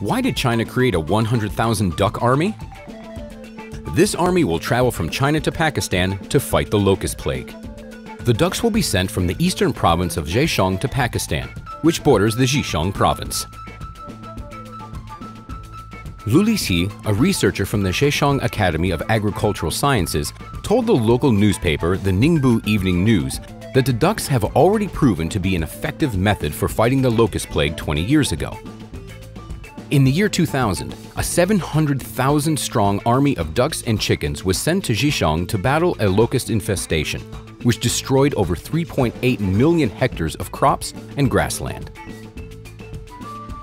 Why did China create a 100,000 duck army? This army will travel from China to Pakistan to fight the locust plague. The ducks will be sent from the eastern province of Zhejiang to Pakistan, which borders the Xizang province. Lu Lixi, a researcher from the Zhejiang Academy of Agricultural Sciences, told the local newspaper, the Ningbo Evening News, that the ducks have already proven to be an effective method for fighting the locust plague 20 years ago. In the year 2000, a 700,000 strong army of ducks and chickens was sent to Xizang to battle a locust infestation, which destroyed over 3.8 million hectares of crops and grassland.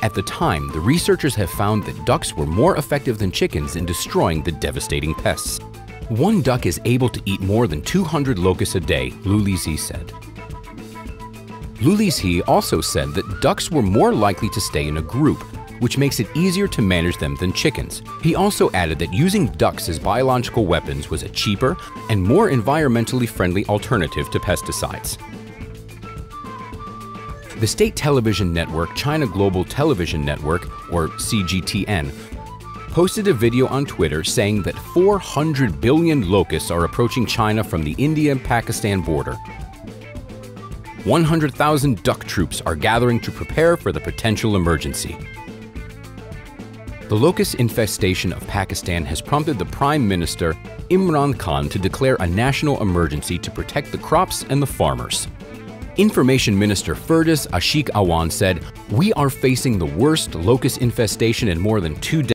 At the time, the researchers have found that ducks were more effective than chickens in destroying the devastating pests. One duck is able to eat more than 200 locusts a day, Lu Lixi said. Lu Lixi also said that ducks were more likely to stay in a group which makes it easier to manage them than chickens. He also added that using ducks as biological weapons was a cheaper and more environmentally friendly alternative to pesticides. The state television network China Global Television Network, or CGTN, posted a video on Twitter saying that 400 billion locusts are approaching China from the India-Pakistan border. 100,000 duck troops are gathering to prepare for the potential emergency. The locust infestation of Pakistan has prompted the Prime Minister Imran Khan to declare a national emergency to protect the crops and the farmers. Information Minister Firdaus Ashiq Awan said, We are facing the worst locust infestation in more than two decades.